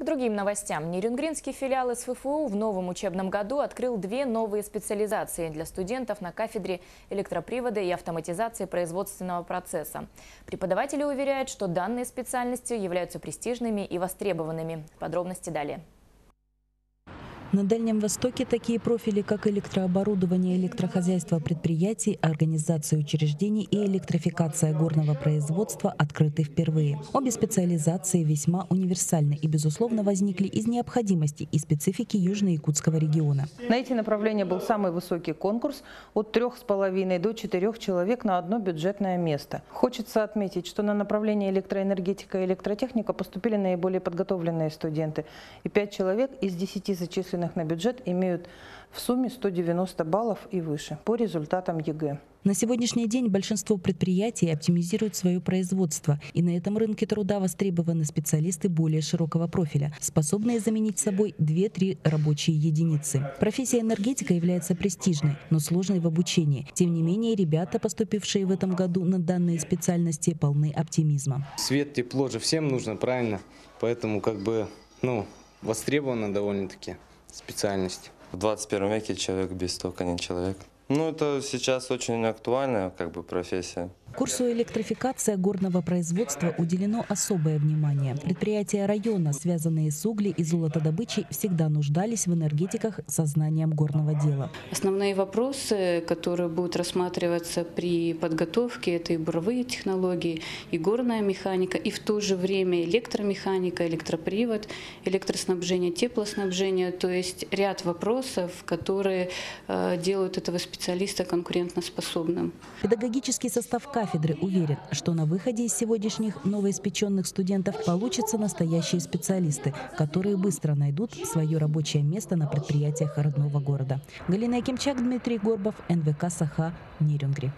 К другим новостям. Нерюнгринский филиал СФФУ в новом учебном году открыл две новые специализации для студентов на кафедре электропривода и автоматизации производственного процесса. Преподаватели уверяют, что данные специальности являются престижными и востребованными. Подробности далее. На Дальнем Востоке такие профили, как электрооборудование, электрохозяйство предприятий, организация учреждений и электрификация горного производства открыты впервые. Обе специализации весьма универсальны и, безусловно, возникли из необходимости и специфики Южно-Якутского региона. На эти направления был самый высокий конкурс от трех с половиной до четырех человек на одно бюджетное место. Хочется отметить, что на направление электроэнергетика и электротехника поступили наиболее подготовленные студенты. И пять человек из десяти зачисленных направленных на бюджет имеют в сумме 190 баллов и выше по результатам ЕГЭ. На сегодняшний день большинство предприятий оптимизируют свое производство, и на этом рынке труда востребованы специалисты более широкого профиля, способные заменить собой 2-3 рабочие единицы. Профессия энергетика является престижной, но сложной в обучении. Тем не менее, ребята, поступившие в этом году на данные специальности, полны оптимизма. Свет, тепло же всем нужно, правильно? Поэтому как бы, ну, востребовано довольно-таки специальность. В 21 веке человек без тока не человек. Ну, это сейчас очень актуальная как бы профессия. Курсу электрификация горного производства уделено особое внимание. Предприятия района, связанные с угли и золотодобычей, всегда нуждались в энергетиках со знанием горного дела. Основные вопросы, которые будут рассматриваться при подготовке, это и буровые технологии, и горная механика, и в то же время электромеханика, электропривод, электроснабжение, теплоснабжение. То есть ряд вопросов, которые э, делают этого специалиста конкурентоспособным. Педагогический состав кафедры уверен, что на выходе из сегодняшних новоиспеченных студентов получатся настоящие специалисты, которые быстро найдут свое рабочее место на предприятиях родного города. Галина Кимчак, Дмитрий Горбов, НВК «Саха», Нерюнгри.